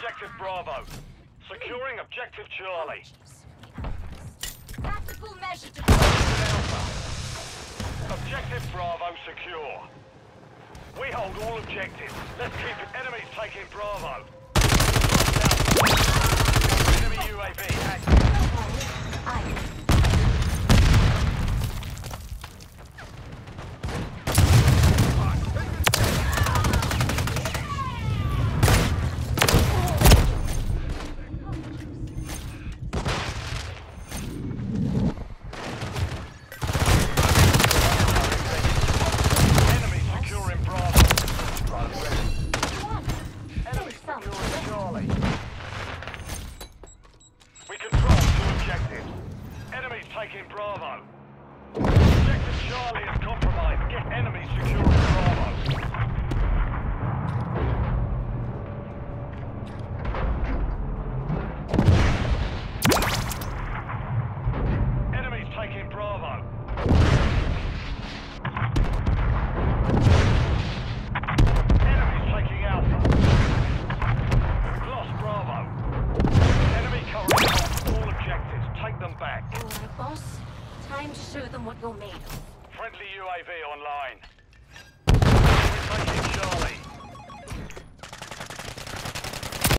objective Bravo. Securing objective Charlie. Tactical measure to Alpha. Objective Bravo secure. We hold all objectives. Let's keep. Enemies taking Bravo. Taking Bravo. Objective Charlie is compromised. Boss. Time to show them what you're made of. Friendly UAV online.